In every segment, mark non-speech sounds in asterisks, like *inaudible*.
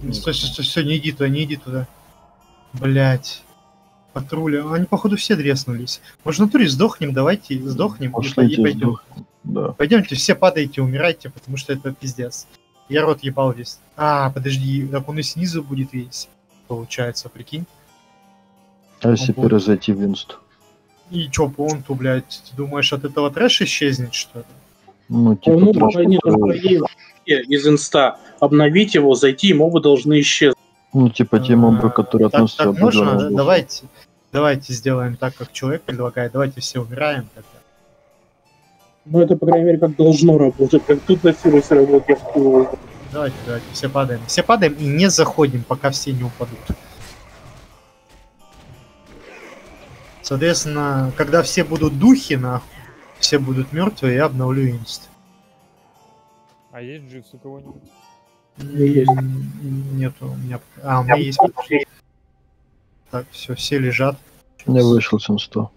Стой, стой, стой, стой, не иди туда, не иди туда. Блять. Патруля. Они, походу, все дреснулись. Может, в натуре сдохнем, давайте сдохнем и по- и Пошлите пойдем. сдох. Да. Пойдемте, все падайте, умирайте, потому что это пиздец. Я рот ебал весь. А, подожди, так он и снизу будет весь. Получается, прикинь. А если будет. перезайти в инст? И чё, понту, блядь, ты думаешь, от этого трэш исчезнет, что ли? Ну, типа, Ну, трэш такой- из инста, обновить его, зайти, и мобы должны исчезнуть. ну, типа те мобы, А, которые так, относятся так можно? Да- боссу. Давайте. Давайте сделаем так, как человек предлагает. Давайте все умираем тогда. Ну, это, по крайней мере, как должно работать. Как тут на Сирусе работает. Давайте, давайте, все падаем. Все падаем и не заходим, пока все не упадут. Соответственно, когда все будут духи, нахуй, все будут мертвые, я обновлю инст. А есть дживс у кого-нибудь? Есть. Нету у меня. А, у меня есть. Так, все, все лежат. Я вышел с инста.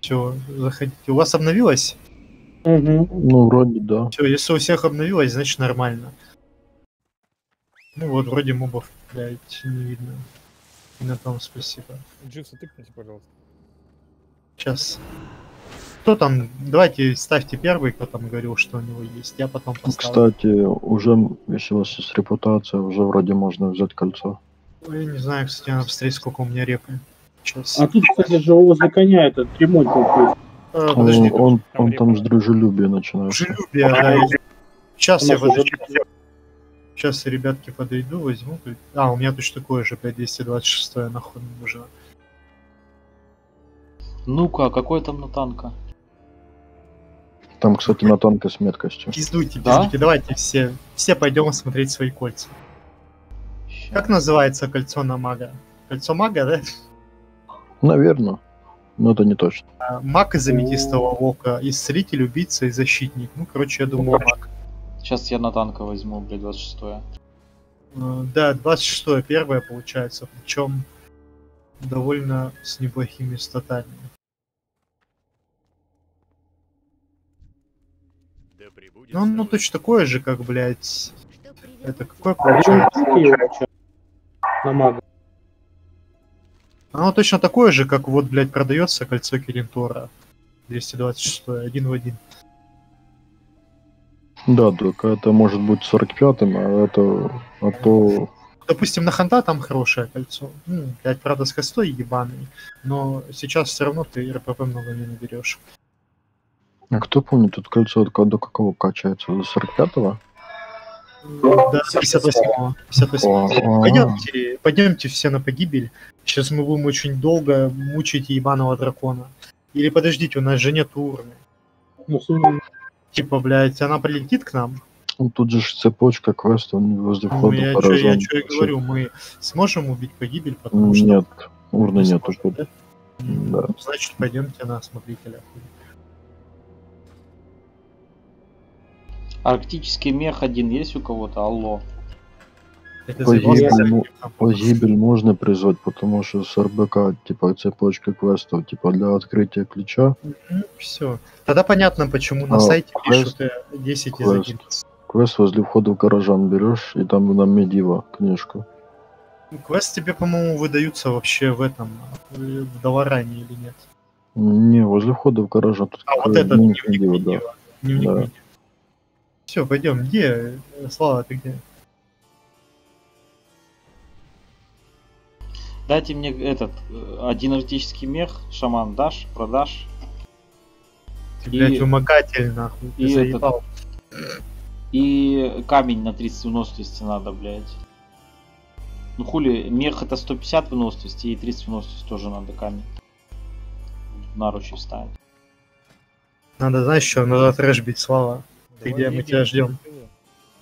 Все, заходите. У вас обновилось? Мгм. Ну, вроде да. Все, если у всех обновилось, значит нормально. Ну вот, вроде мобов, блядь, не видно. И на том спасибо. Дживса тыкните, пожалуйста. Сейчас. Кто там? Давайте ставьте первый, кто там говорил, что у него есть. Я потом поставлю. Кстати, уже, если у вас есть репутация, уже вроде можно взять кольцо. Я не знаю, кстати, надо посмотреть, сколько у меня репы. Сейчас. А тут, кстати, же возле коня этот ремонт был. А, подожди, он, он, Там он там с дружелюбия начинается. дружелюбие, да. Сейчас я У нас уже подожди. Сейчас я, ребятки, подойду, возьму. А, у меня точно такое же, 5226 нахуй нужно. Ну-ка, какой там на танка? Там, кстати, на танке с меткостью. Пиздуйте, Да? пиздуйте, давайте все, все пойдем смотреть свои кольца. Ща. Как называется кольцо на мага? Кольцо мага, да? Наверное. Но это не точно. А, Маг из аметистового ока, исцелитель, убийца и защитник. Ну, короче, я думаю, маг. Сейчас я на танка возьму, блядь, 26 Э, Да, 26 первое получается, причем довольно с неплохими статами. Ну, ну точно такое же, как, блядь, это какое получается? На мага. Оно точно такое же, как вот, блядь, продается кольцо Киринтора. 226 один в один. Да, только это может быть 45-м, а это... А то... Допустим, на ханта там хорошее кольцо. Ну, 5, правда, с костой ебаный. Но сейчас все равно ты РПП много не наберешь. А кто помнит, тут кольцо до до какого качается? До 45-го? Да, 58 58 О, Пойдемте, пойдемте все на погибель. Сейчас мы будем очень долго мучить ебаного дракона. Или подождите, у нас же нет урны. Ну, Типа, блядь, она прилетит к нам? Ну, тут же цепочка квеста он возле Ну, входа я, в чё, я чё и говорю, мы сможем убить погибель, потому что... Нет, урны не нету да? Да. Ну, Значит, пойдемте на смотрителя. Арктический мех один есть у кого-то? Алло. Это Погибель, Погибель можно призвать, потому что с РБК, типа, цепочка квестов, типа, для открытия ключа, Все. Тогда понятно, почему на А, сайте квест- пишут э, 10 из квест. 11. квест возле входа в горожан берешь, и там на Медива книжку. Квест тебе, по-моему, выдаются вообще в этом, э, в Долоране или нет? Не, возле входа в гаража тут А вот этот ну, дневник Медива, да. Дневник Да. Медива. Все, пойдем. Где? э, Слава, ты где? Дайте мне этот, э, один арктический мех, шаман, дашь, продашь? Ты, И- блядь, вымогатель, нахуй. Ты и заебал. И камень на 30 выносливости надо, блядь. Ну хули, мех это 150 выносливости и 30 выносливости тоже надо камень. Наручи вставить. Надо, знаешь что, надо трэш бить, Слава. Ты Давай где? Мы тебя ждем.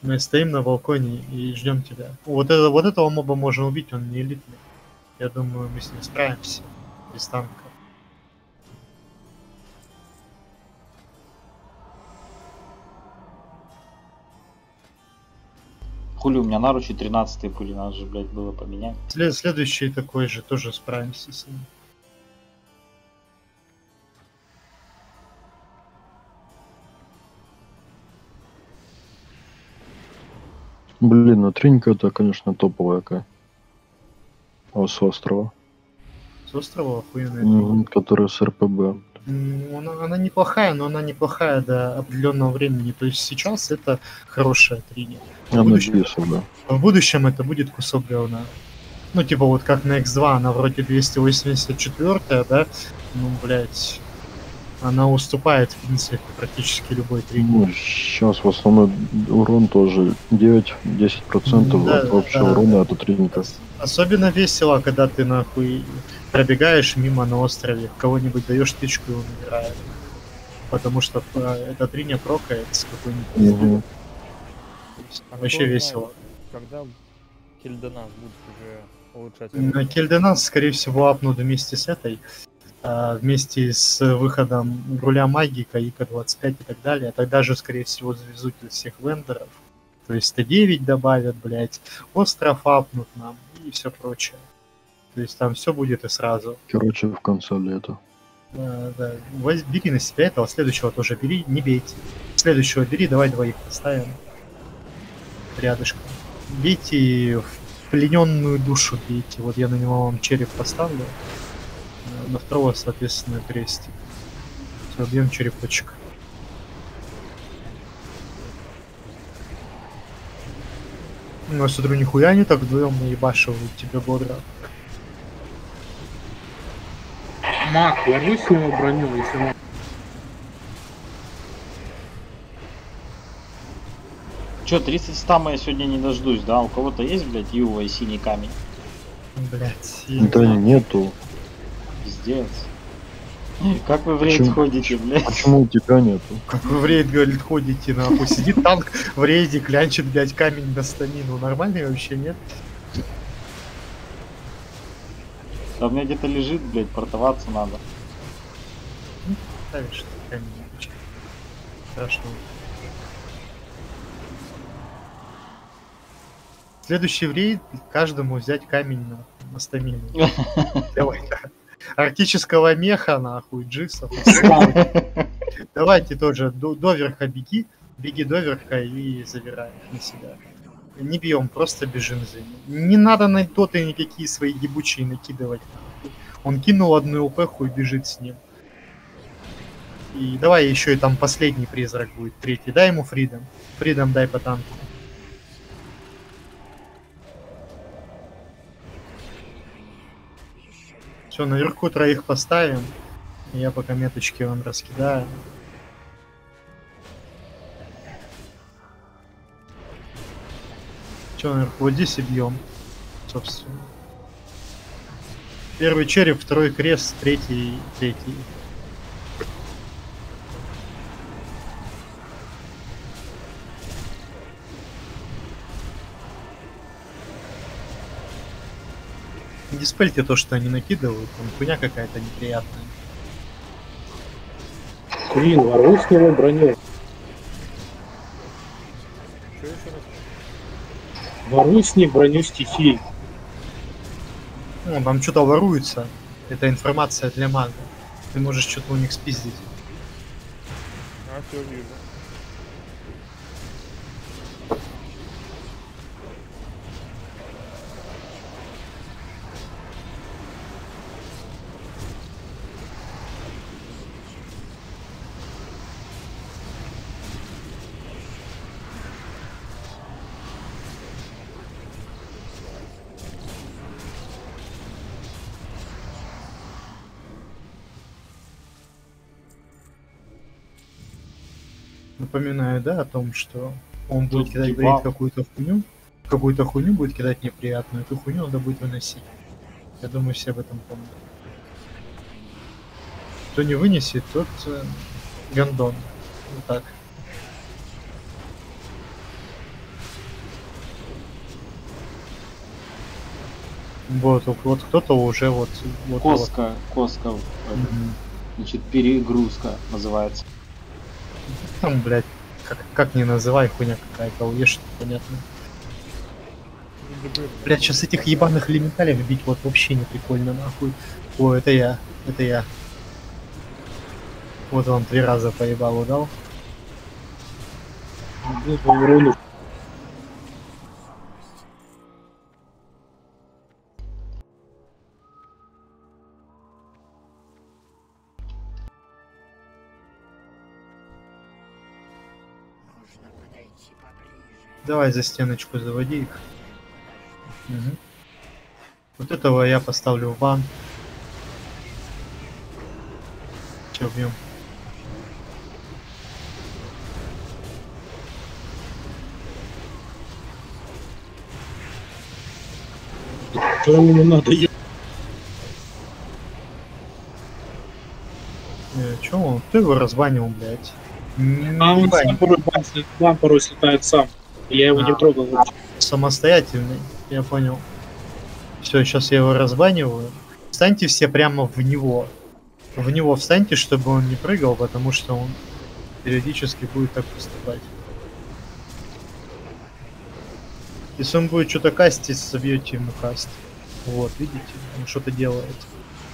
Мы стоим на балконе и ждем тебя. Вот, это, вот этого моба можно убить, он не элитный. Я думаю, мы с ним справимся. Без танка. Хули у меня наручи 13 были, надо же, блядь, было поменять. След- следующий такой же, тоже справимся с ним. Блин, ну тринька это, конечно, топовая какая. А с острова. С острова охуенная Мгм, Которая с РПБ. Она, она неплохая, но она неплохая до определенного времени. То есть сейчас это хорошая тренер. Она будущем- бесит, да. В будущем это будет кусок говна. Ну, типа вот как на X2, она вроде 284, да? Ну, блядь, она уступает, в принципе, практически любой тренер. Ну, сейчас в основной урон тоже 9-10% Да, от общего да, урона да. это тринька. Особенно весело, когда ты нахуй пробегаешь мимо на острове, кого-нибудь даешь тычку и он умирает. Потому что э, эта триня прокает с какой-нибудь есть А Вообще знает, весело. Когда Кельденас будет уже улучшать? На Кельденас, скорее всего, апнут вместе с этой, вместе с выходом руля магика, ИК-25 и так далее. Тогда же, скорее всего, завезут всех вендоров. То есть Т9 добавят, блядь, остров апнут нам и все прочее. То есть там все будет и сразу. Короче, в конце лета. Да. Воз- Бери на себя этого, следующего тоже бери, не бейте. Следующего бери, давай двоих поставим рядышком. Бейте в плененную душу бейте. Вот я на него вам череп поставлю. На второго, соответственно, крестик. Все, бьем черепочек. Ну, я смотрю, нихуя не так вдвоем наебашивают тебя бодро. Мак, ложись с него броню, если мог. Че, 30 стама я сегодня не дождусь, да? У кого-то есть, блядь, юва и синий камень? Блять, Да нету. Пиздец. Как вы в рейд Почему? ходите, блядь? Почему у тебя нету? Как вы в рейд, говорит, ходите, нахуй. Сидит танк в рейде, клянчит, блядь, камень на станину. Нормальный вообще, нет? Да у меня где-то лежит, блядь, портоваться надо. Ставишь ты камень. Хорошо. Следующий в рейд каждому взять камень на, на стамину. *laughs* Давай, да. Арктического меха, нахуй, джиксов. Давайте тоже до, до верха беги, беги до верха и забирай их на себя. Не бьем, просто бежим за ним. Не надо на доты никакие свои ебучие накидывать. Он кинул одну ЛПху и бежит с ним. И давай еще и там последний призрак будет, третий. Дай ему фридом. Фридом дай по танку. Все, наверху троих поставим. Я пока меточки вам раскидаю. Че, наверху, вот здесь и бьем, собственно. Первый череп, второй крест, третий, третий. Не диспельте то, что они накидывают, там хуйня какая-то неприятная. Блин, ворвусь с него броню. Что еще раз? Ворвусь с них броню стихий. Ну, там что-то воруется. Это информация для мага. Ты можешь что-то у них спиздить. А, все вижу. Напоминаю, да, о том, что он Тут будет кидать в рейд какую-то хуйню. Какую-то хуйню будет кидать неприятную. Эту хуйню надо будет выносить. Я думаю, все об этом помнят. Кто не вынесет, тот э, гандон. Вот так. Вот, вот кто-то уже вот, вот, вот. Коска, коска, э, Мгм. значит, перегрузка называется. Там, блядь, как, как не называй, хуйня какая-то, уешь, понятно. Блядь, сейчас этих ебаных элементалей бить вот вообще не прикольно, нахуй. О, это я, это я. Вот он три раза поебал удал. Ну. Давай за стеночку заводи их. Мгм. Вот этого я поставлю в бан. Все, бьем. Что надо? Я- Э, чё он? Ты его разбанил, блядь. М, А не он сам порой, бан порой слетает сам. Я его не А. трогал вообще. самостоятельный, я понял. Все, сейчас я его разбаниваю. Встаньте все прямо в него. В него встаньте, чтобы он не прыгал, потому что он периодически будет так поступать. Если он будет что-то кастить, собьете ему каст. Вот, видите, он что-то делает.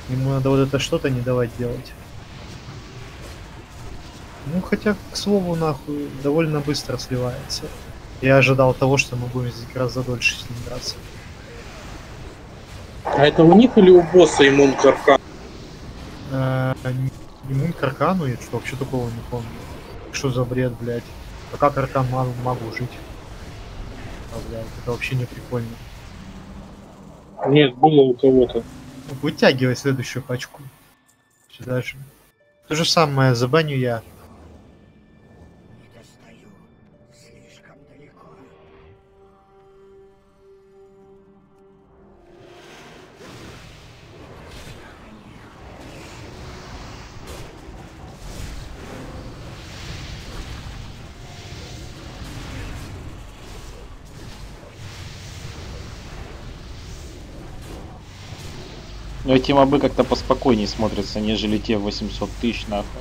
Ему надо вот это что-то не давать делать. Ну, хотя, к слову, нахуй, довольно быстро сливается. Я ожидал того, что мы будем здесь гораздо дольше с ним драться. А это у них или у босса иммун каркан? Э, Иммун к Аркану, я что вообще такого не помню. Что за бред, блядь? А как Аркан могу жить? А, блядь, это вообще не прикольно. Нет, было у кого-то. Вытягивай следующую пачку. Сюда же. То же самое забаню я. Но эти мобы как-то поспокойнее смотрятся, нежели те 800 тысяч нахуй.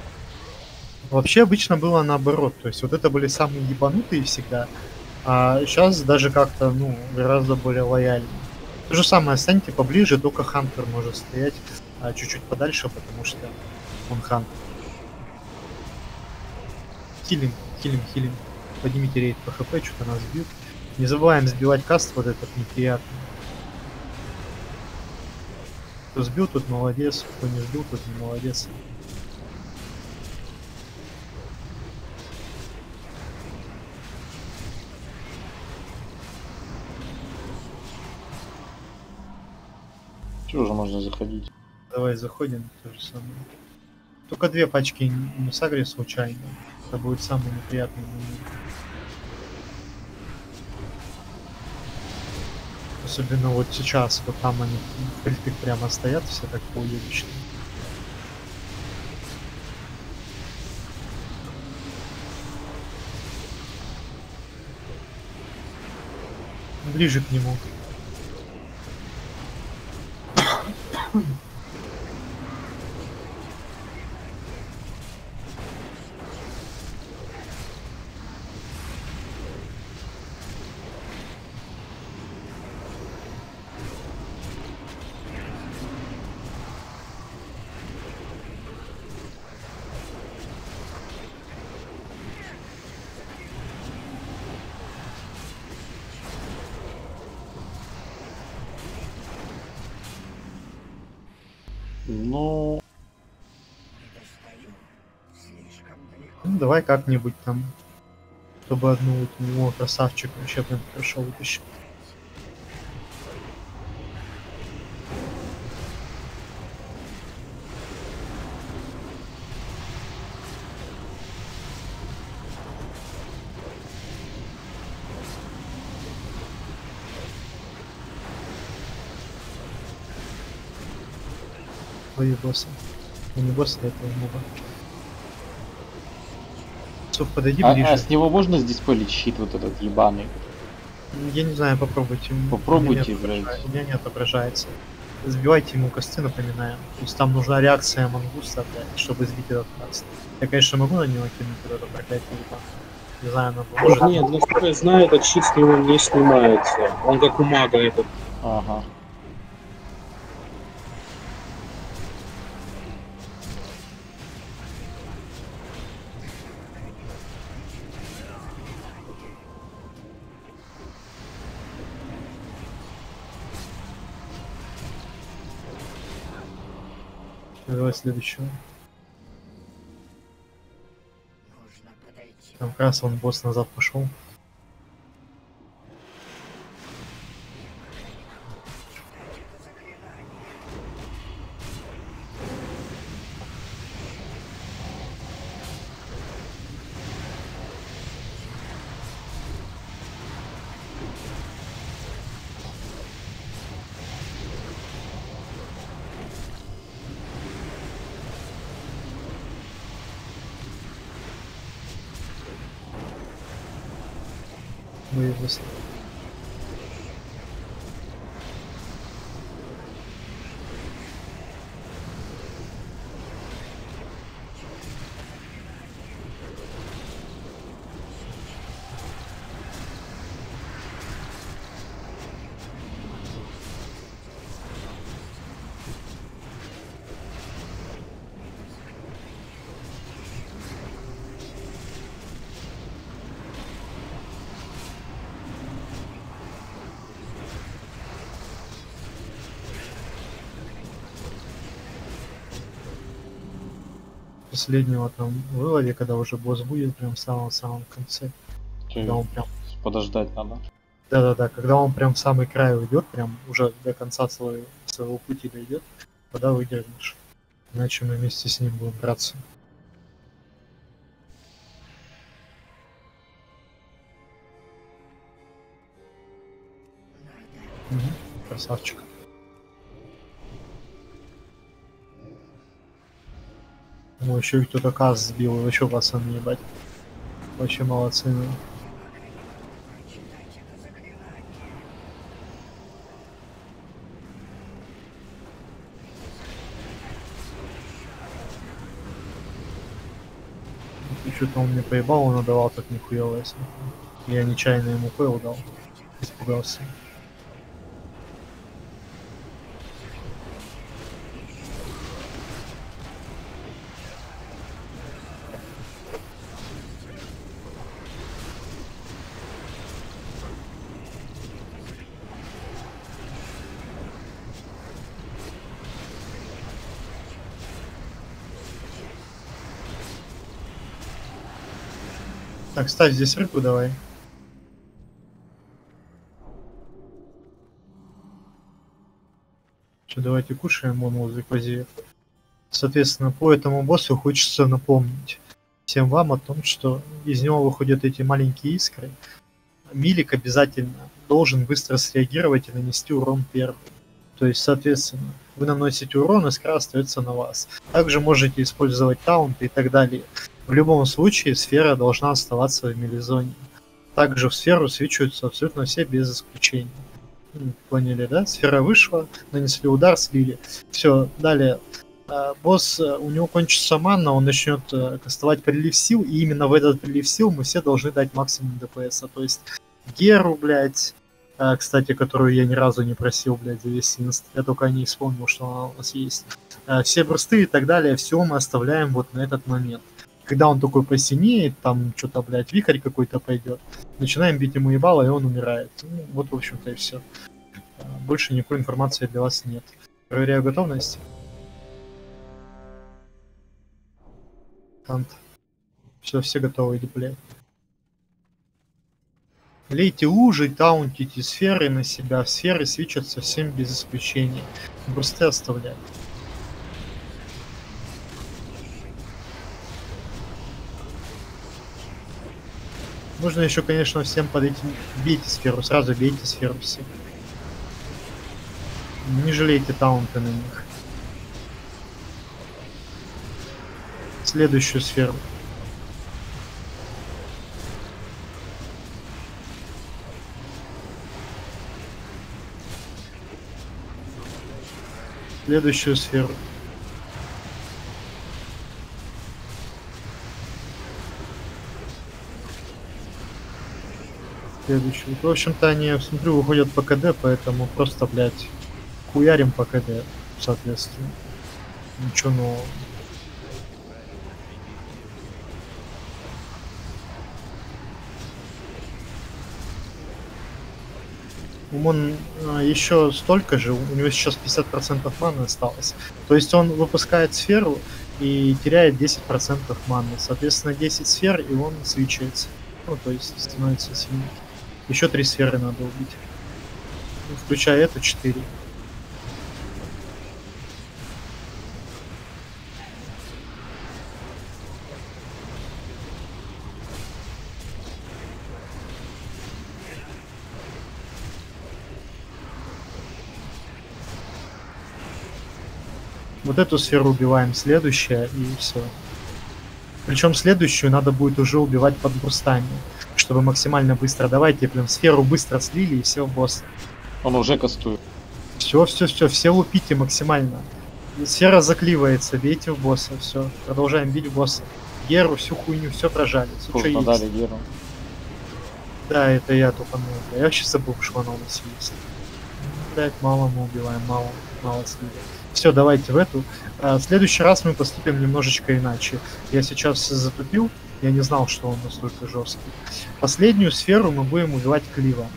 Вообще обычно было наоборот. То есть вот это были самые ебанутые всегда. А сейчас даже как-то, ну, гораздо более лояльно. То же самое, станьте поближе, только Хантер может стоять а, чуть-чуть подальше, потому что он Хантер. Хилим, хилим, хилим. Поднимите рейд по хп, что-то нас бьют. Не забываем сбивать каст вот этот неприятный. Кто сбил, тот молодец, кто не сбил, тот не молодец. Чего уже можно заходить? Давай заходим, то же самое. Только две пачки не сагри случайно. Это будет самый неприятный момент. Особенно вот сейчас, вот там они впритык прямо стоят, все так поуебищно. Ближе к нему. Давай как-нибудь там, чтобы одну вот у него красавчик вообще прям хорошо вытащил. Твои боссы. Не боссы, этого моба. Сов, подойди а, ближе. а с него можно диспелить щит вот этот ебаный? Я не знаю, попробуйте. Попробуйте, блядь. У меня не отображается. Сбивайте ему косты, напоминаю. То есть там нужна реакция мангуста, блядь, чтобы сбить этот каст. Я, конечно, могу на него кинуть вот это проклятие ебаное. Не знаю, оно поможет. Нет, насколько я знаю, этот щит с него не снимается. Он как у мага этот. Ага. Давай следующего. Там как раз он босс назад пошел. Последнего там вылови, когда уже босс будет, прям в самом-самом конце. Когда он прям Подождать надо. Да-да-да, когда он прям в самый край уйдет, прям уже до конца своего, своего пути дойдет, тогда выдернешь. Иначе мы вместе с ним будем драться. Мгм, Красавчик. Ну, еще кто-то каз сбил, еще пацаны, ебать. Вообще молодцы. ну. И что-то он мне поебал, он отдавал так нихуево, если. Я нечаянно ему пэл дал. Испугался. Так, ставь здесь рыбу давай. Что, давайте кушаем, он возле квазиев. Соответственно, по этому боссу хочется напомнить всем вам о том, что из него выходят эти маленькие искры. Милик обязательно должен быстро среагировать и нанести урон первым. То есть, соответственно, вы наносите урон, искра остается на вас. Также можете использовать таунты и так далее. В любом случае, сфера должна оставаться в милизоне. Также в сферу свечиваются абсолютно все без исключения. Поняли, да? Сфера вышла, нанесли удар, слили. Все, далее. А, Босс, э, у него кончится манна, он начнет э, кастовать прилив сил, и именно в этот прилив сил мы все должны дать максимум ДПС. То есть Геру, блядь, а, кстати, которую я ни разу не просил, блядь, за весь инст. Я только не вспомнил, что она у нас есть. Все брусты и так далее, все мы оставляем вот на этот момент. Когда он такой посинеет, там что-то, блядь, вихрь какой-то пойдет, начинаем бить ему ебало, и он умирает. Ну, вот, в общем-то, и все. Больше никакой информации для вас нет. Проверяю готовность. Кант. Все, все готовы, иди, блядь. Лейте лужи, таунтите сферы на себя. Сферы свечатся всем без исключения. Брусты оставляй. Нужно еще, конечно, всем подойти. Бейте сферу, сразу бейте сферу все. Не жалейте таунты на них. Следующую сферу. Следующую сферу. Следующую. В общем-то, они, смотрю, выходят по КД, поэтому просто, блядь, хуярим по КД, соответственно. Ничего нового. Он еще столько же, у него сейчас 50% маны осталось. То есть он выпускает сферу, и теряет 10% маны. Соответственно, 10 сфер, и он свечается. Ну, то есть становится сильнее. Еще 3 сферы надо убить. Включая эту 4. Вот эту сферу убиваем, следующая, и все. Причем следующую надо будет уже убивать под бурстами, чтобы максимально быстро. Давайте, прям сферу быстро слили и все, босс. Он уже кастует. Все, все, все, все лупите максимально. Сфера закливается, бейте в босса, все. Продолжаем бить в босса. Геру, всю хуйню, все прожали. Что есть. дали Геру. Да, это я тупанул. Я вообще забыл, что оно у нас есть. Блять, мало мы убиваем, мало, мало слили. Все, давайте в эту. А, в следующий раз мы поступим немножечко иначе. Я сейчас затупил, я не знал, что он настолько жесткий. Последнюю сферу мы будем убивать кливом.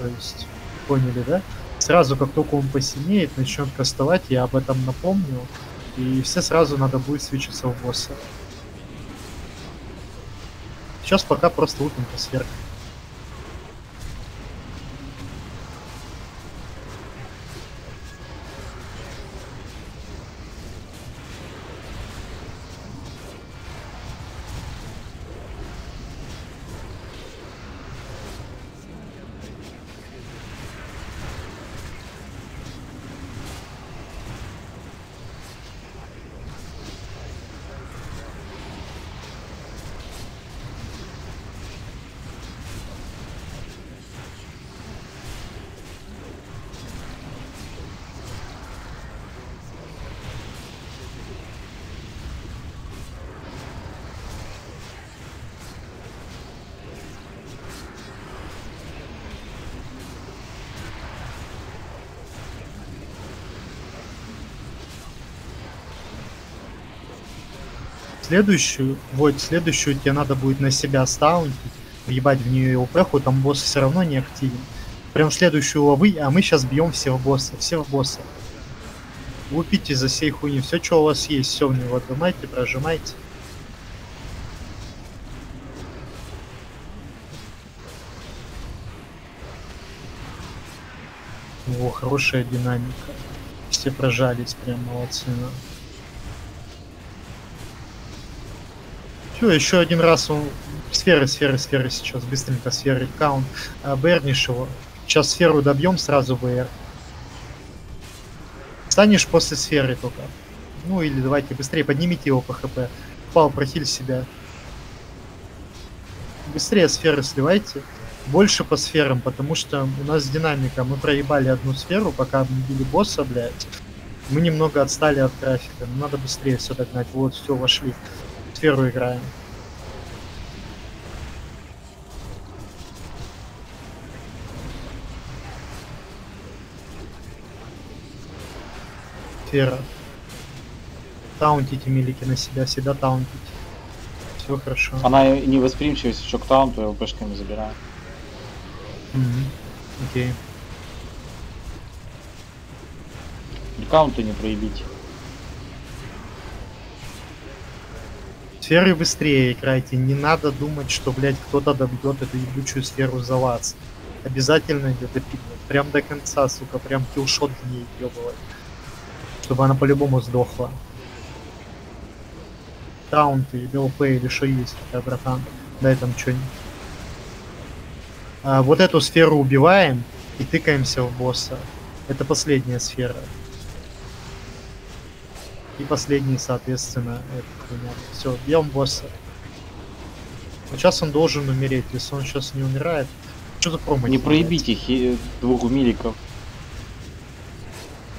То есть, поняли, да? Сразу, как только он посильнеет, начнет кастовать, я об этом напомню. И все сразу надо будет свечиться в босса. Сейчас пока просто лупим по сферкам. Следующую, вот, следующую тебе надо будет на себя стаунтить, въебать в нее упреху, там босс все равно не активен. Прям следующую ловы, а мы сейчас бьем все в босса, все в босса. Лупите за сей хуйни, все, что у вас есть, все в него отдымайте, прожимайте. О, хорошая динамика. Все прожались, прям молодцы. ну. Все, еще один раз он... Сферы, сферы, сферы сейчас, быстренько сферы, каунт. А, Берниш его. Сейчас сферу добьем, сразу БР. Станешь после сферы только. Ну или давайте быстрее, поднимите его по хп. Пал, прохиль себя. Быстрее сферы сливайте. Больше по сферам, потому что у нас динамика. Мы проебали одну сферу, пока били босса, блядь. Мы немного отстали от графика. Надо быстрее все догнать. Вот, все, вошли. Сферу играем. Сфера. Таунтите милики на себя, себя таунтите. Все хорошо. Она не восприимчивость еще к таунту, ЛПшками забираю. Мгм. Окей. Каунты не проебить. Сферы быстрее играйте. Не надо думать, что, блядь, кто-то добьет эту ебучую сферу за вас. Обязательно ее допикнуть. Прям до конца, сука. Прям киллшот в ней ебывать. Чтобы она по-любому сдохла. Таунты, ЛП или что есть тебя, братан. Дай там что-нибудь. А, вот эту сферу убиваем и тыкаемся в босса. Это последняя сфера. И последний, соответственно, это хуйня. Все, бьем босса. Сейчас он должен умереть. Если он сейчас не умирает, что за промо? Не проебите хи- двух миликов.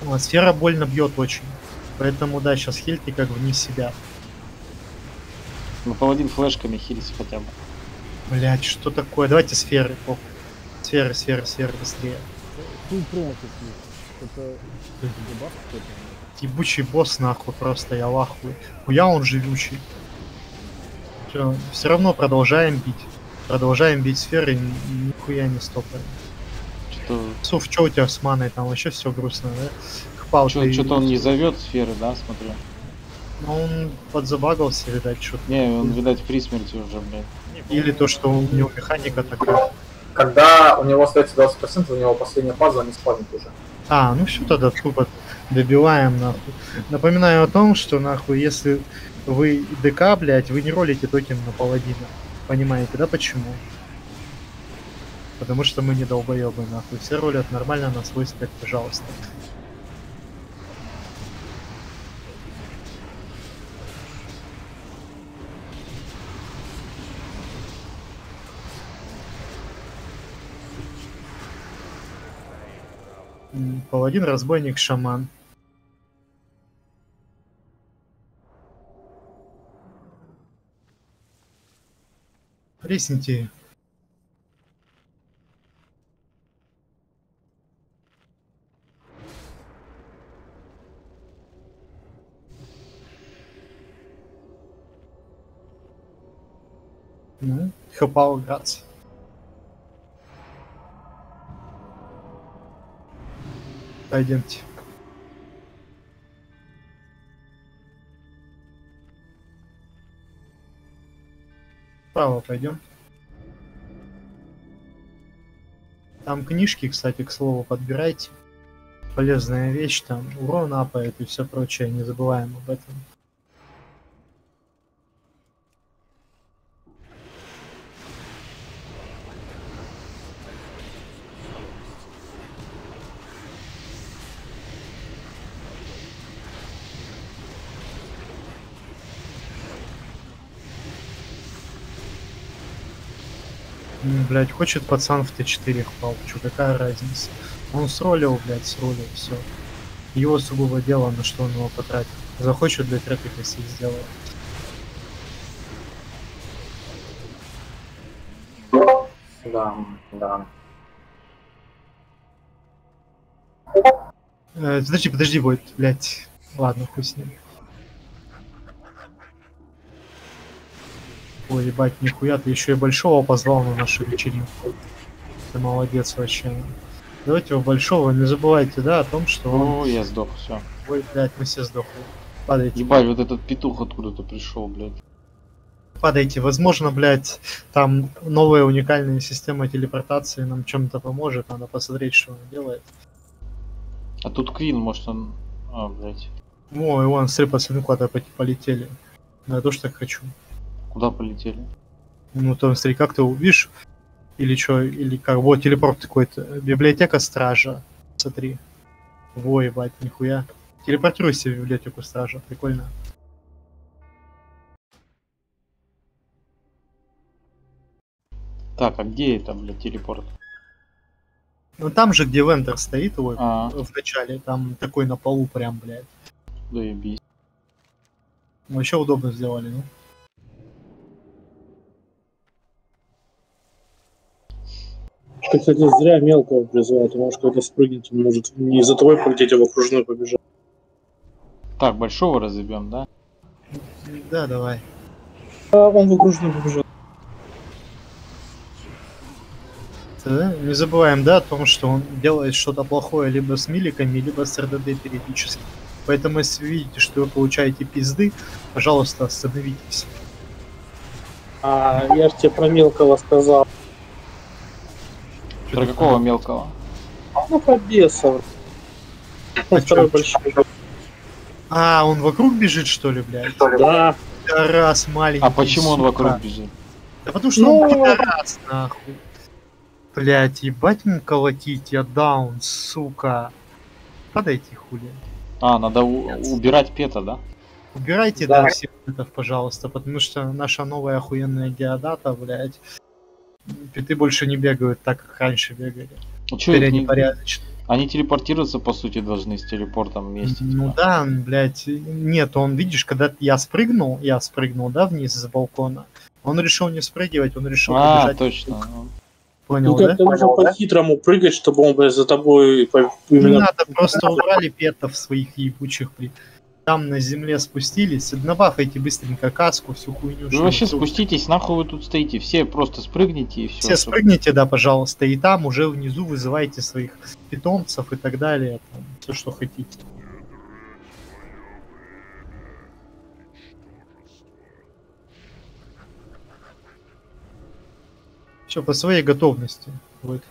А, сфера больно бьет очень. Поэтому да, сейчас хильте как вниз себя. Ну, паладин флешками хилится хотя бы. Блять, что такое? Давайте сферы, похуй. Сферы, сферы, сферы, быстрее. Promotus есть. Это дебаф какой-то? Ебучий босс нахуй просто, я в ахуе. Хуя он живучий. Все, все равно продолжаем бить. Продолжаем бить сферы, ни- нихуя не стопаем. Что-то Суф, что у тебя с маной? Там вообще все грустно, да? Хпал ты- что-то он не зовет сферы, да, смотрю. Но он подзабагался, видать, что-то. Не, он, видать, при смерти уже, блядь. Или то, что у него механика такая. Когда у него остается 20%, у него последняя фаза, не спавнит уже. А, ну все тогда тупо добиваем, нахуй. Напоминаю о том, что, нахуй, если вы ДК, блядь, вы не ролите токен на паладина. Понимаете, да, почему? Потому что мы не долбоебы, нахуй. Все ролят нормально на свой спек, пожалуйста. Паладин, разбойник, шаман. Ресните. Ну, хапал играться. Пойдемте. Вправо пойдем. Там книжки, кстати, к слову, подбирайте. Полезная вещь, там урон апает и все прочее, не забываем об этом. М, Блять, хочет пацан в Т4 хпал. Чё, какая разница? Он сролил, блядь, сролил, все. Его сугубо дело, на что он его потратил. Захочет, блядь, рэпикоси сделает. Да, да. Э, подожди, подожди, будет, блядь. Ладно, хуй с ним. Ебать, нихуя, ты еще и Большого позвал на нашу вечеринку. Ты молодец вообще. Давайте его Большого, не забывайте, да, о том, что он... О, я сдох, все. Ой, блядь, мы все сдохли. Падайте, Ебать, вот этот петух откуда-то пришел, блядь. падайте. Возможно, блядь, там новая уникальная система телепортации нам чем-то поможет. Надо посмотреть, что он делает. А тут Квин, может он... А, блядь. Ой, вон, смотри, пацаны куда-то пот- полетели. Ну, я тоже так хочу. Куда полетели? Ну, там, смотри, как ты увидишь, или что, или как, вот телепорт какой-то, библиотека стража, смотри. Во, ебать, нихуя. Телепортируйся в библиотеку стража, прикольно. Так, а где это, блядь, телепорт? Ну, там же, где Вендер стоит, его А, в начале, там такой на полу прям, блядь. да ебись. Вообще удобно сделали, ну. Ты, кстати, зря мелкого призвал, ты можешь когда спрыгнуть, он может не за тобой полететь, а в окружной побежать. Так, большого разобьем, да? Да, давай. А он в окружной побежал. Да? Не забываем, да, о том, что он делает что-то плохое либо с миликами, либо с РДД периодически. Поэтому, если вы видите, что вы получаете пизды, пожалуйста, остановитесь. А я ж тебе про мелкого сказал. Про какого мелкого? Ну, про беса. А Он второй большой. А, он вокруг бежит, что ли, блядь? Да. Пидорас маленький. А почему он сука. вокруг бежит? Да потому что Ну. он пидорас, нахуй. Блять, ебать мне колотить, я даун, сука. Падайте, хули. А, надо убирать пета, да? Убирайте, Да. да, всех петов, пожалуйста, потому что наша новая охуенная диадата, блядь, питы больше не бегают так, как раньше бегали. Ну чё, Теперь их они не- порядочные. они телепортироваться, по сути, должны с телепортом вместе. Ну типа. да, блядь, нет, он, видишь, когда я спрыгнул, я спрыгнул, да, вниз с балкона, он решил не спрыгивать, он решил А, побежать. точно. ну. Понял, Ну да? как-то нужно по-хитрому прыгать, чтобы он, блядь, за тобой Не именно надо, просто убрали петов своих ебучих, блин там на земле спустились, однобафайте быстренько каску, всю хуйню. Ну, вы вообще спуститесь, нахуй вы тут стоите, все просто спрыгните и все. Все спрыгните, да, пожалуйста, и там уже внизу вызывайте своих питомцев и так далее, там, все, что хотите. Все, по своей готовности. Вот.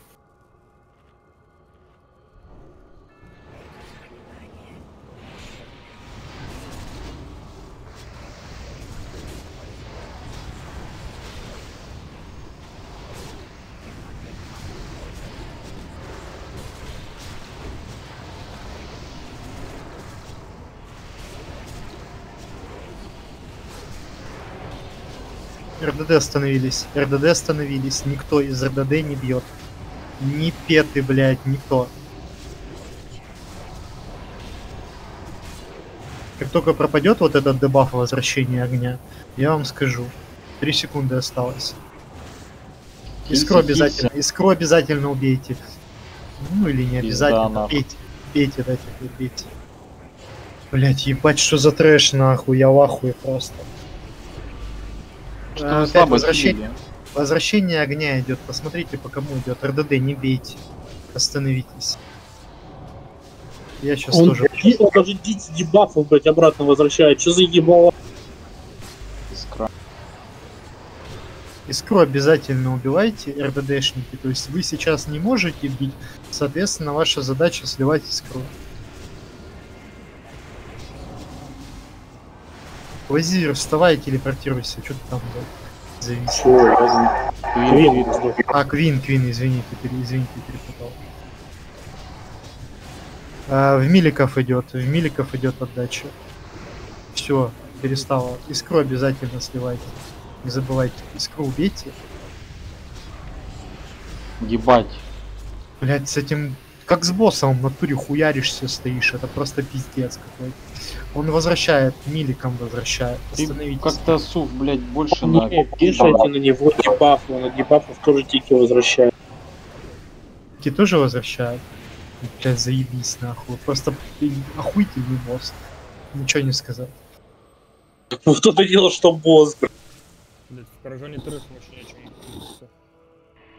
РДД остановились. РДД остановились. Никто из РДД не бьет. Ни петы, блядь, никто. Как только пропадет вот этот дебаф возвращения огня, я вам скажу. Три секунды осталось. Искру обязательно, искру обязательно убейте. Ну или не обязательно. нахуй. Бейте, бейте, дайте бейте. Блять, ебать, что за трэш нахуй, я в ахуе просто. Что А, вы опять слабо возвращение. Возвращение огня идет. Посмотрите, по кому идет. РДД, не бейте. Остановитесь. Я сейчас Он, тоже. он даже дить дебафов, блядь, обратно возвращает. Что за ебало? Искра. Искру обязательно убивайте, РДДшники. То есть вы сейчас не можете бить, соответственно, ваша задача сливать искру. Вазир, вставай, телепортируйся. Что ты там завис? Квин, сдох. А, Квин, Квин, извините, пере- извините, перепутал. А, в Миликов идет, в Миликов идет отдача. Все, перестало. Искру обязательно сливайте. Не забывайте, искру убейте. Ебать. Блять, с этим как с боссом в натуре хуяришься стоишь, это просто пиздец какой-то. Он возвращает, миликом возвращает. Остановитесь. как-то сув, блядь, больше на... Не, вешайте на него дебаф, он от дебафов тоже тики возвращает. Ки тоже возвращает. Блять, заебись нахуй. Просто охуительный босс. Ничего не сказать. *laughs* Вот то дело, что босс, блядь. Блять, в поражении трэш вообще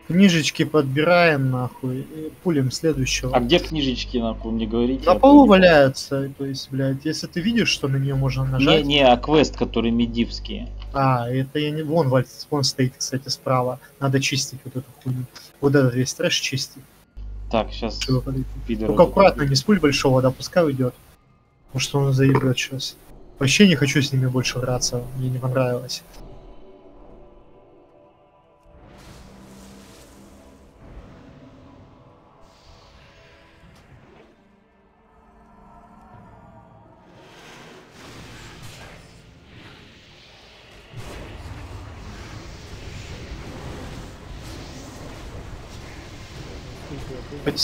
Книжечки подбираем нахуй. Пулем следующего. А где книжечки, нахуй, мне говорите? На полу валяются, то есть, блядь, если ты видишь, что на нее можно нажать. Не, не, а квест, который медивские. А, это я не. Вон, Валь, вон стоит, кстати, справа. Надо чистить вот эту хуйню. Вот этот весь трэш чистить. Так, сейчас пидор. Только аккуратно, не с пуль большого, да, пускай уйдет. Может он заебет сейчас. Вообще не хочу с ними больше драться, мне не понравилось.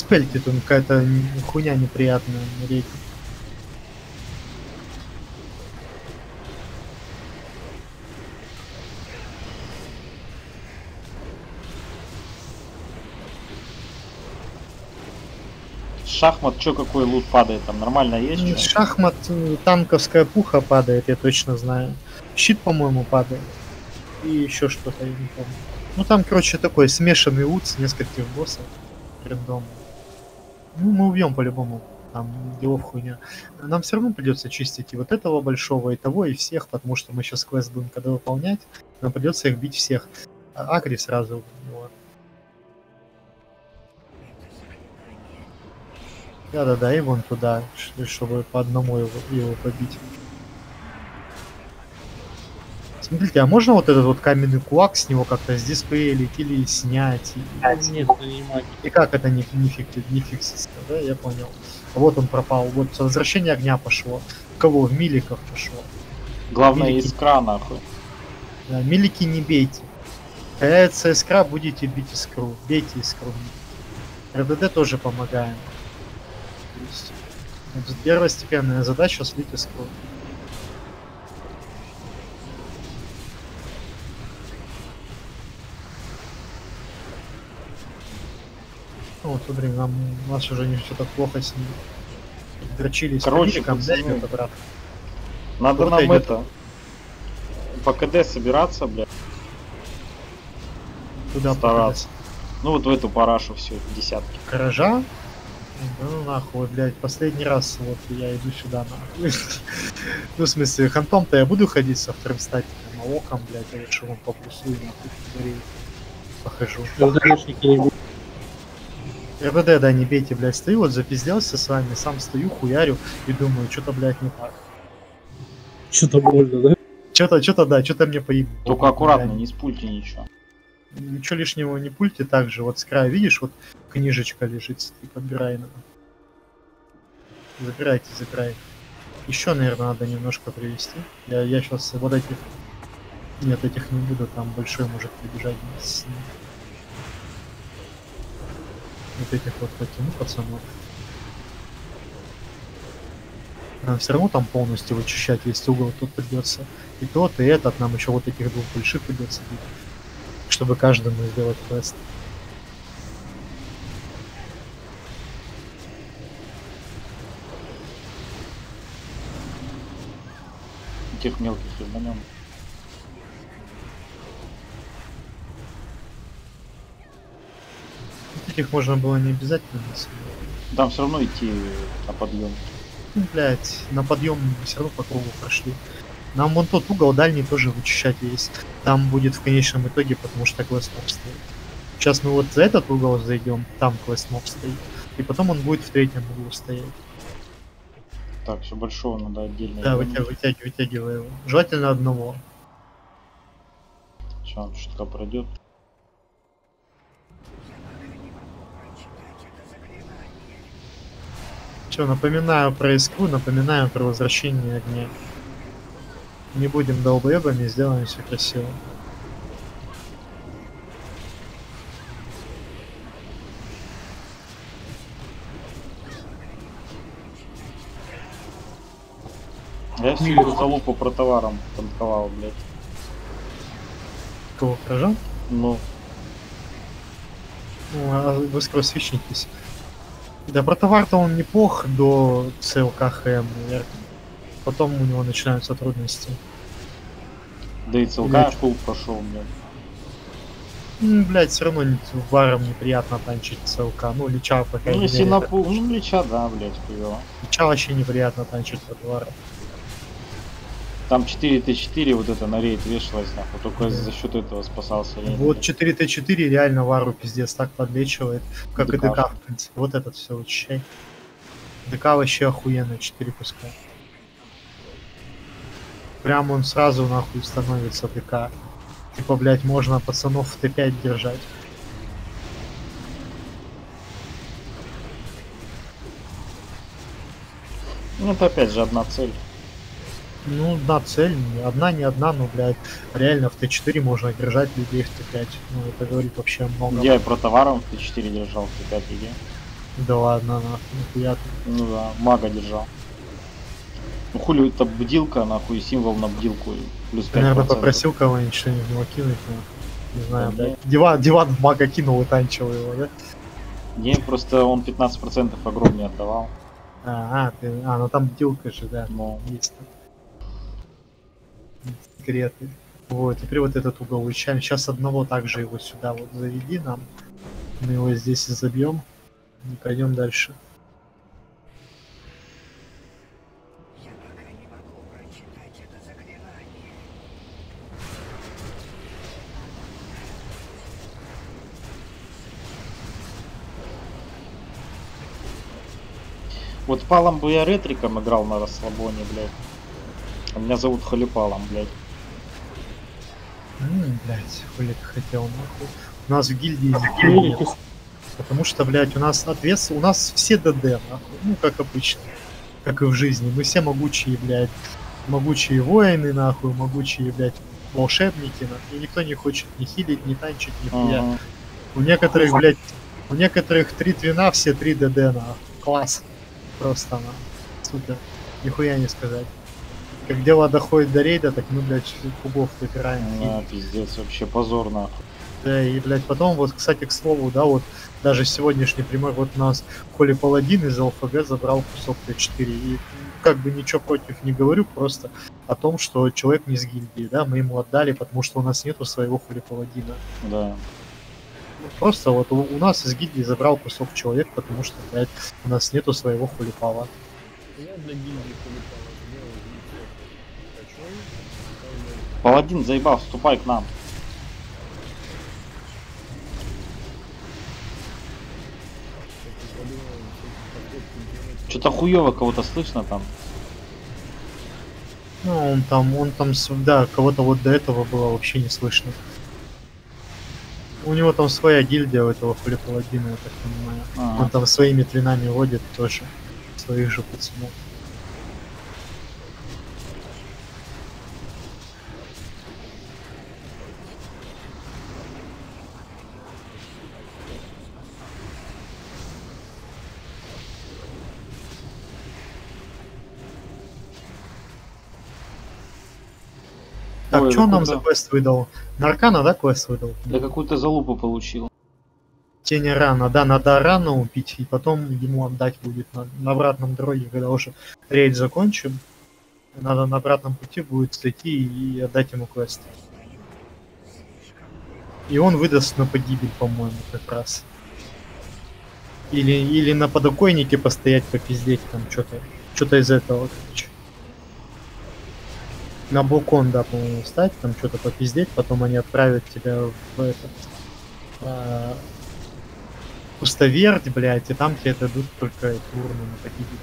Подиспельте, там какая-то хуйня неприятная на рейде. Шахмат, чё, какой лут падает там? Нормально есть? Чё? Шахмат, э, танковская пуха падает, я точно знаю. Щит, по-моему, падает. И еще что-то, я не помню. Ну там, короче, такой смешанный ут с нескольких боссов. Рандом. Ну, мы убьем по-любому. Там делов хуйня. Нам все равно придется чистить и вот этого большого, и того, и всех, потому что мы сейчас квест будем когда выполнять, нам придется их бить всех. А Агри сразу. Вот. Да-да-да, и вон туда, чтобы по одному его, его побить. Смотрите, а можно вот этот вот каменный кулак с него как-то сдисплеилить или снять? И, Нет, не могу. и как это не, не, фикти- не фиксится, да, я понял. Вот он пропал, вот возвращение огня пошло. Кого? В миликов пошло. Главное, Великий. искра, нахуй. Да, милики не бейте. Появится искра, будете бить искру. Бейте искру. РДД тоже помогаем. То есть, первостепенная задача слить искру. Ну, Вот, смотри, нам, у нас уже не все так плохо с ним. Дрочились. Короче, пацаны, идёт обратно. Надо Круто нам идёт. это... По КД собираться, блядь. Туда Стараться. Ну вот в эту парашу все, десятки. гаража. Да ну нахуй, блядь, последний раз вот я иду сюда нахуй. *laughs* Ну, в смысле, хантом-то я буду ходить со вторым статиком, а оком, блядь, я лучше вон по плюсу и нахуй похожу. Будут. РВД, да, не бейте, блядь, стою, вот запизделся с вами, сам стою, хуярю и думаю, что-то, блядь, не так. Что-то больно, да? Что-то, что-то, да, что-то мне поебало. Только аккуратно, Реально. не спульте ничего. Ничего лишнего не пульте, так же, вот с края, видишь, вот книжечка лежит, ты подбирай надо. Забирайте, забирайте. Еще, наверное, надо немножко привести. Я, я сейчас вот этих... Нет, этих не буду, там большой может прибежать с ним. Вот этих вот потяну, пацанов. Нам все равно там полностью вычищать весь угол тут придется. И тот, и этот, нам еще вот этих двух больших придется бить чтобы каждому сделать квест. Тех мелких ебанем. Этих можно было не обязательно. Там все равно идти на подъем. Ну, блядь, на подъем все равно по кругу прошли. Нам вон тот угол дальний тоже вычищать есть. Там будет в конечном итоге, потому что квест моб стоит. Сейчас мы вот за этот угол зайдем, там квест моб стоит. И потом он будет в третьем углу стоять. Так, все большого надо отдельно. Да, ебануть. вытя- вытягивай, вытягивай его. Желательно одного. Сейчас он чутка пройдет. Все, напоминаю про искру, напоминаю про возвращение огня. Не будем долбоебами, сделаем все красиво. Я всю залупу про товаром танковал, блядь. Кого прожал? Ну, Ну, а вы скоро свечнитесь. Да, про товар-то он неплох до ЦЛК ХМ, наверное. Потом у него начинаются трудности. да и целка Блядь. пул прошел, блядь. Ну, блять, все равно варом неприятно танчить ЦЛК. Ну, лича, по Ну, крайней если мере, это- пул, ну, плеча, да, блядь, хуёво. Лича вообще неприятно танчить по товару. Там 4Т4 вот это на рейд вешалось, нахуй, только за счет этого спасался. Вот знаю. 4Т4 реально вару пиздец так подлечивает, как и ДК. ДК, в принципе. Вот этот все вычищай. ДК вообще охуенно, 4 пускай. Прям он сразу нахуй становится ДК. Типа, блять, можно пацанов в Т5 держать. Ну, это опять же одна цель. Ну, одна цель, не одна, не одна, но, блядь, реально в Т4 можно держать людей в Т5. Ну, это говорит вообще много. Я и про товаром в Т4 держал, в Т5 иди. Да ладно, нахуй, нихуя ты. Ну да, мага держал. Ну хули это бдилка, нахуй, символ на бдилку. Плюс 5%. Ты, наверное, попросил кого-нибудь что-нибудь в него кинуть, но... Не знаю, Да блядь. Диван, диван в мага кинул и танчил его, да? Не, просто он 15% огромнее отдавал. А, а, ты, а, ну там бдилка же, да, Но есть там. Секреты. Вот, теперь вот этот угол вычищаем. Сейчас одного также его сюда вот заведи нам. Мы его здесь и забьем. И пойдем дальше. вот палом бы я ретриком играл на расслабоне, блядь. А меня зовут Халипалом, блядь. М, блядь, хули ты хотел, нахуй. У нас в гильдии никого Великий нет. Потому что, блядь, у нас отвес, у нас все ДД, нахуй. Ну, как обычно. Как и в жизни. Мы все могучие, блядь, могучие воины, нахуй, могучие, блядь, волшебники, нахуй. И никто не хочет ни хилить, ни танчить, ни хуя. Ага. У некоторых, блядь, у некоторых три твина, все три ДД, нахуй. Класс. Просто, нахуй. Супер. Нихуя не сказать. Как дело доходит до рейда, так мы, блядь, кубов выбираем. Да, пиздец, вообще позор, нахуй. Да, и, блядь, потом, вот, кстати, к слову, да, вот, даже сегодняшний пример, вот у нас Коли Паладин из ЛФГ забрал кусок Т4, и как бы ничего против не говорю, просто о том, что человек не с гильдии, да, мы ему отдали, потому что у нас нету своего Коли Паладина. Да. Просто вот у, у нас из гильдии забрал кусок человек, потому что, блядь, у нас нету своего Хулипала. Я для гильдии полетала, Паладин заебал, вступай к нам. Что-то хуево кого-то слышно там. Ну, он там, он там, да, кого-то вот до этого было вообще не слышно. У него там своя гильдия у этого хули паладина, я так понимаю. А -а -а. Он там своими тренами водит тоже, своих же пацанов. Так, Ой, что он нам за квест выдал? На Аркана, да, квест выдал? Да какую-то залупу получил. Тени рана, да, надо рано убить, и потом ему отдать будет на, на обратном дороге, когда уже рейд закончим. Надо на обратном пути будет зайти и отдать ему квест. И он выдаст на погибель, по-моему, как раз. Или, или на подоконнике постоять, попиздеть там что-то. Что-то из этого, короче. На балкон, да, по-моему, встать, там что-то попиздеть, потом они отправят тебя в этот... а, пустоверть, блядь, и там тебе дадут только эту урну на погибель.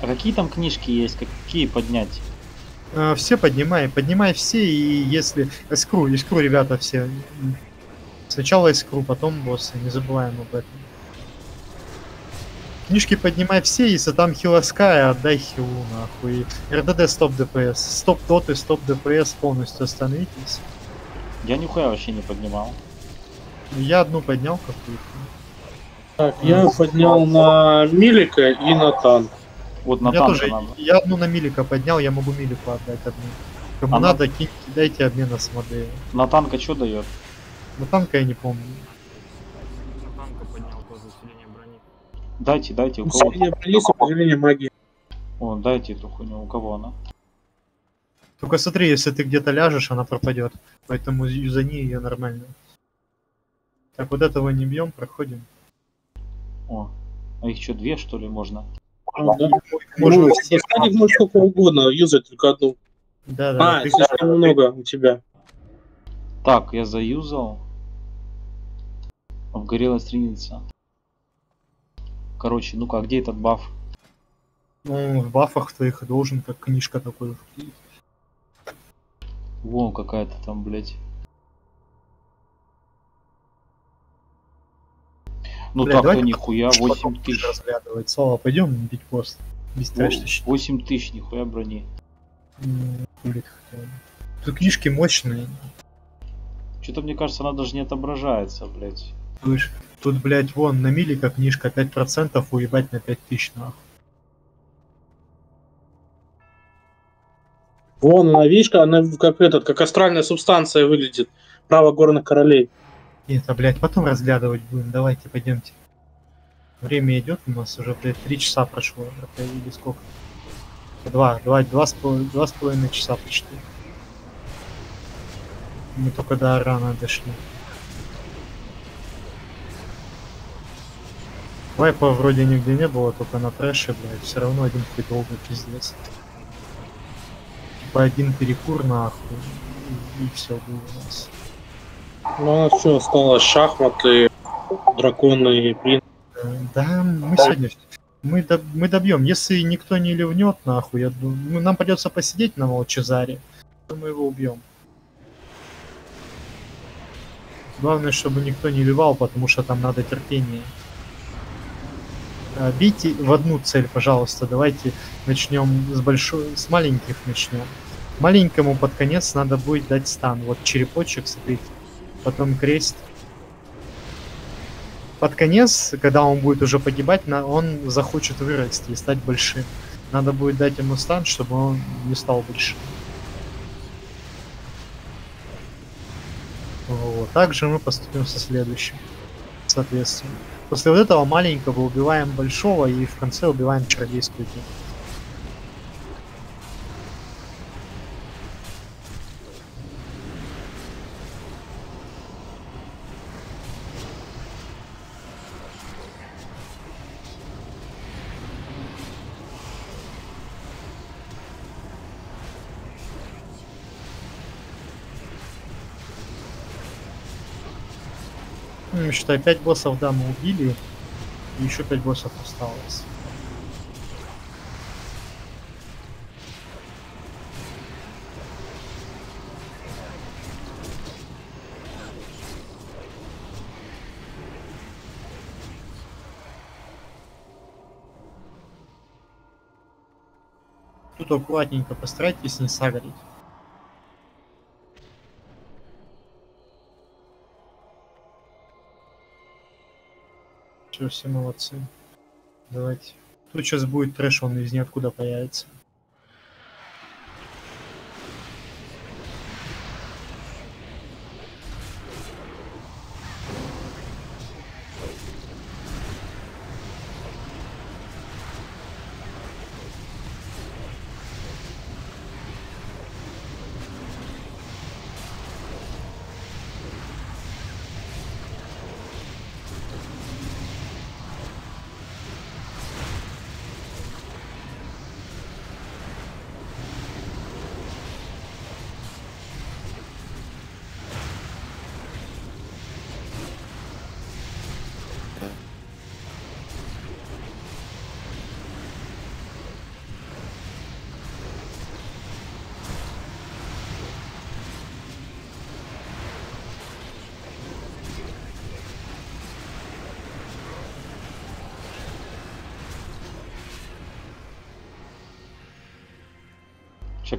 А какие там книжки есть? Какие поднять? А, все поднимай, поднимай все, и если... Искру, искру, ребята, все. Сначала искру, потом боссы, не забываем об этом. Книжки поднимай все, если там хилоская, отдай хилу, нахуй. РДД стоп ДПС. Стоп доты, стоп ДПС полностью остановитесь. Я нихуя вообще не поднимал. Я одну поднял какую-то. Так, я поднял на Милика и на танк. Вот на я танка тоже, надо. я одну на Милика поднял, я могу Милику отдать одну. Кому А на- надо, киньте, дайте обмена с модели. На танка что дает? Но танка я не помню. Танка поднял тоже усиление брони. Дайте, дайте, у кого Усиление брони, сопротивление магии. О, дайте эту хуйню, у кого она? Только смотри, если ты где-то ляжешь, она пропадет. Поэтому юзани ее нормально. Так, вот этого не бьем, проходим. О, а их что, две что ли можно? А, да. Можно Ну, все. достать можно сколько угодно, юзать только одну. Да, да. А, ты- слишком много у тебя. Так, я заюзал. Обгорела страница. Короче, ну-ка, а где этот баф? Ну, в бафах твоих должен, как книжка такой. Вон какая-то там, блядь. Ну Бля, так-то нихуя, Что 8 потом тысяч. разглядывать. Слава, пойдем бить пост. Без трэш тащить. 8 тысяч, нихуя брони. Хули ты хотел. Тут книжки мощные. Что-то, мне кажется, она даже не отображается, блядь. Слышь, тут, блядь, вон на милика книжка 5% уебать на 5000 нахуй. Вон она, видишь, она как этот, как астральная субстанция выглядит. Право горных королей. Нет, а, блядь, потом разглядывать будем. Давайте, пойдемте. Время идет у нас уже, блядь, три часа прошло. Это или сколько? Два, два, два, с пол- два с половиной часа почти. Мы только до рано дошли. Вайпа вроде нигде не было, только на трэше, блядь. Все равно один хуй долго пиздец. Типа один перекур нахуй. И, все было у нас. Ну, нас что осталось? Шахматы, драконы и блин. Да, мы сегодня мы, доб- мы добьем. Если никто не ливнет, нахуй, я думаю, ну, нам придется посидеть на Молчазаре, то мы его убьем. Главное, чтобы никто не ливал, потому что там надо терпение. А, Бейте в одну цель, пожалуйста. Давайте начнем с большой, с маленьких начнем. Маленькому под конец надо будет дать стан. Вот черепочек, смотрите. Потом крест. Под конец, когда он будет уже погибать, он захочет вырасти и стать большим. Надо будет дать ему стан, чтобы он не стал большим. Вот. Также мы поступим со следующим. Соответственно. После вот этого маленького убиваем большого и в конце убиваем чародейскую тень. Считай, 5 боссов, да, мы убили. И еще 5 боссов осталось. Тут аккуратненько постарайтесь не сагрить. Все, все молодцы. Давайте. Тут сейчас будет трэш, он из ниоткуда появится.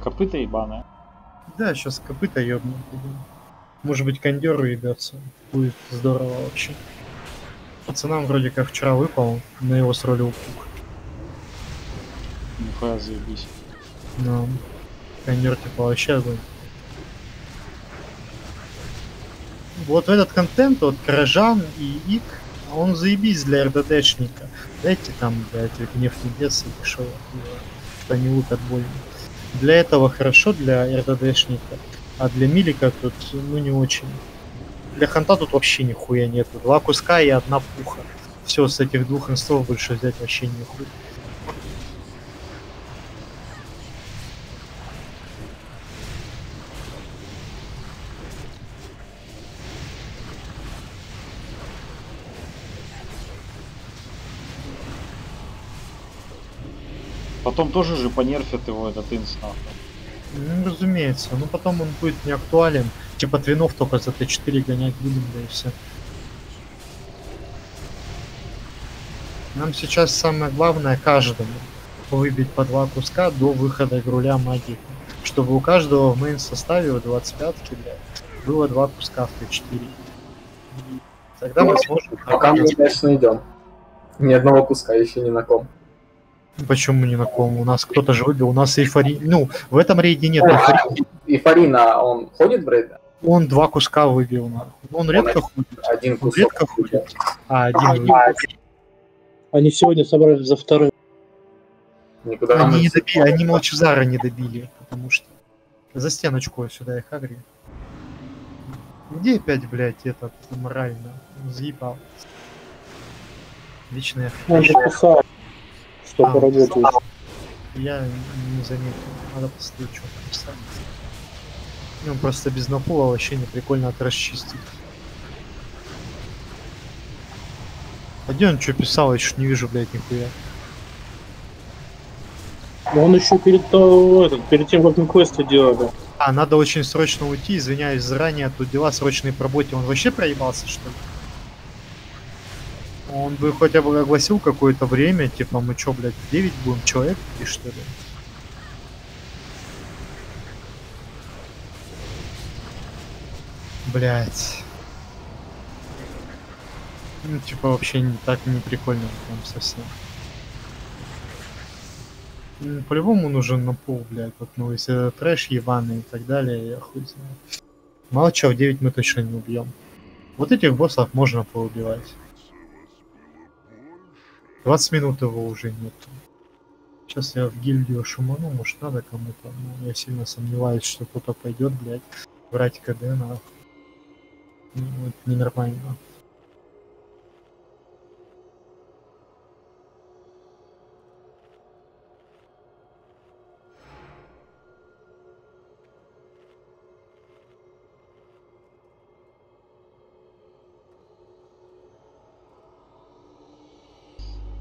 Копыта ебаная? Да, сейчас копыта будем. Может быть, кондер ебется. Будет здорово вообще. Пацанам вроде как вчера выпал, на его сролил пух. Нихуя заебись. Но кондер типа вообще огонь. Вот этот контент, вот Каражан и Ик, он заебись для РДДшника. Дайте там, блядь, гнев небес и что, что они лупят больно. Для этого хорошо, для РДДшника. А для Милика тут, ну, не очень. Для Ханта тут вообще нихуя нету. Два куска и одна пуха. Все, с этих двух инстов больше взять вообще нихуя. Потом тоже же понерфят его этот инс нахуй. Ну, разумеется. Ну, потом он будет не актуален. Типа твинов только за Т4 гонять будем, да и все. Нам сейчас самое главное каждому выбить по два куска до выхода груля магии. Чтобы у каждого в мейн составе у 25 блядь, было два куска в Т4. И Тогда мы сможем... Пока мы, конечно, идем. Ни одного куска еще ни на ком. Почему не на ком? У нас кто-то же выбил, у нас эйфори... Ну, в этом рейде нет эйфори. И Фарина, он ходит в рейды? Он два куска выбил. нахуй. Он редко ходит. Один Он кусок. редко ходит. А, один. А, Они сегодня собрались за вторым. Никуда Они, не добили, они Молчазара не добили, потому что за стеночку сюда их агри. Где опять, блядь, этот морально заебал? Вечно я, Он же писал, что А, поработает. я не заметил. Надо посмотреть, что там писал. Ну, просто без напула вообще не прикольно это расчистить. А где он что писал, я чё не вижу, блядь, нихуя. Но он еще перед, то- этот, перед тем, как мы квесты делали. А, надо очень срочно уйти, извиняюсь заранее, тут дела срочные по работе. Он вообще проебался, что ли? Он бы хотя бы огласил какое-то время, типа, мы чё, блядь, в 9 будем человек и что ли? Блять. Ну, типа, вообще не так не прикольно прям совсем. Ну, По-любому нужен на пол, блядь, вот, ну, если трэш ебаный и так далее, я хуй знаю. Мало чего, в 9 мы точно не убьем. Вот этих боссов можно поубивать. 20 минут его уже нету. Сейчас я в гильдию шуману, может надо кому-то, но я сильно сомневаюсь, что кто-то пойдет, блядь, брать КД на ну, это ненормально.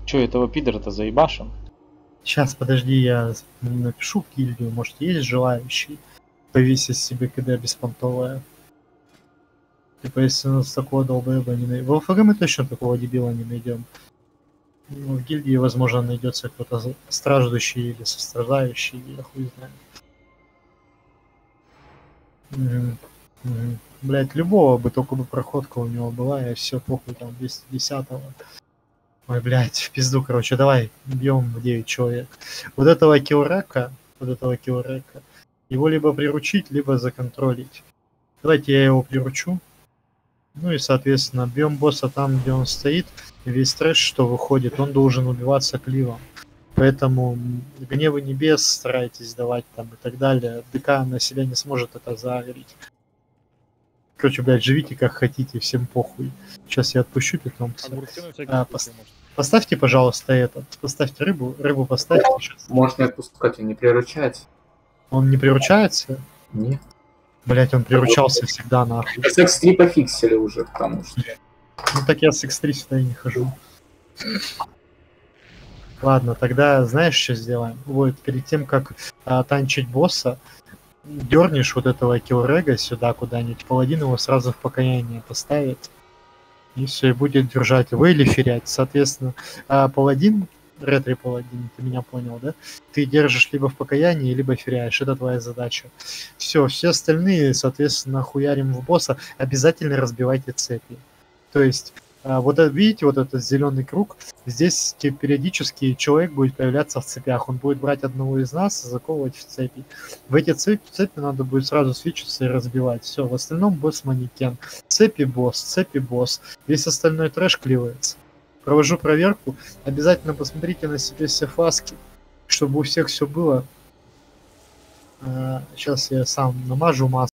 Че, этого пидора-то заебашим? Сейчас, подожди, я напишу в гильдию, может есть желающий повесить себе КД беспонтовое. Типа, если у нас такого долбоеба не найдем. В ЛФГ мы точно такого дебила не найдем. Ну, в гильдии, возможно, найдется кто-то страждущий или сострадающий, я хуй. Мгм. Блять, любого бы, только бы проходка у него была, и все, похуй, там, 210-го. Ой, блядь, в пизду, короче, давай, бьем в 9 человек. Вот этого киллрека, вот этого киллрека, его либо приручить, либо законтролить. Давайте я его приручу. Ну и, соответственно, бьем босса там, где он стоит, и весь трэш, что выходит, он должен убиваться кливом. Поэтому гневы небес старайтесь давать там и так далее. ДК на себя не сможет это заагрить. Короче, блядь, живите как хотите, всем похуй. Сейчас я отпущу питомца. Всякий А, случай, пос-. Поставьте, пожалуйста, этот. Поставьте рыбу. Рыбу поставьте. Сейчас. Можешь не отпускать и не приручать. Он не приручается? Нет. Блять, он приручался всегда нахуй. Секс-3 пофиксили уже, потому что. Ну так я с X3 сюда и не хожу. Ладно, тогда знаешь, что сделаем? Вот, перед тем, как а, танчить босса, дернешь вот этого киллрега сюда куда-нибудь, паладин его сразу в покаяние поставит. И все, и будет держать его или ферять. Соответственно, а, паладин, ретри паладин, ты меня понял, да? Ты держишь либо в покаянии, либо феряешь. Это твоя задача. Все, все остальные, соответственно, хуярим в босса. Обязательно разбивайте цепи. То есть, вот это, видите, вот этот зеленый круг, здесь периодически человек будет появляться в цепях. Он будет брать одного из нас и заковывать в цепи. В эти цепи, цепи надо будет сразу свечиться и разбивать. Все, в остальном босс манекен. Цепи босс, цепи босс. Весь остальной трэш клеивается. Провожу проверку. Обязательно посмотрите на себе все фаски, чтобы у всех все было. Сейчас я сам намажу маску.